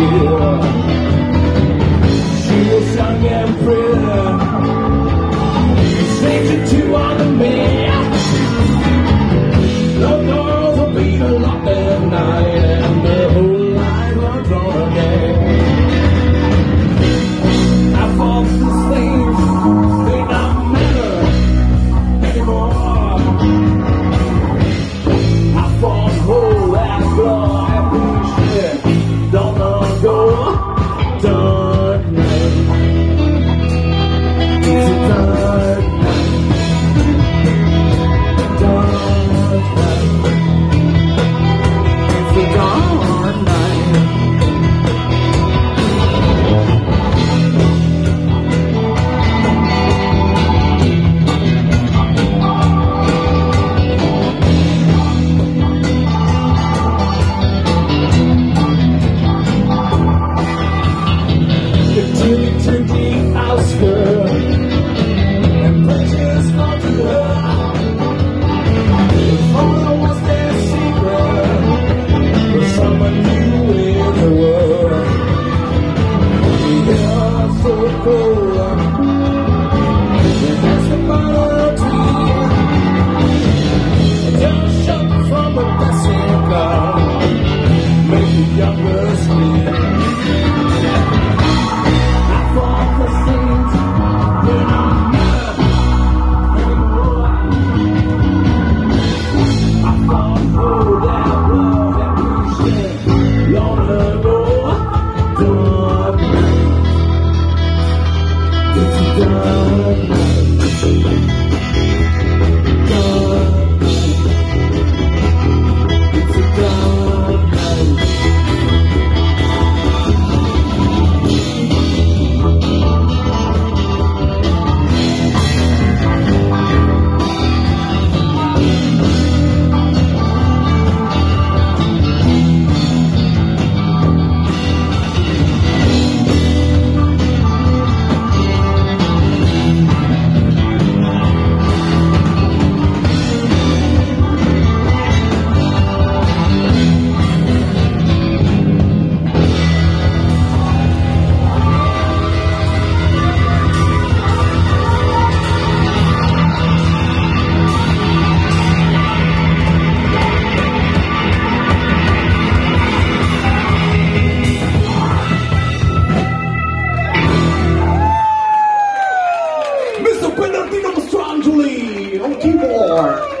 you. dark night. It's a keyboard.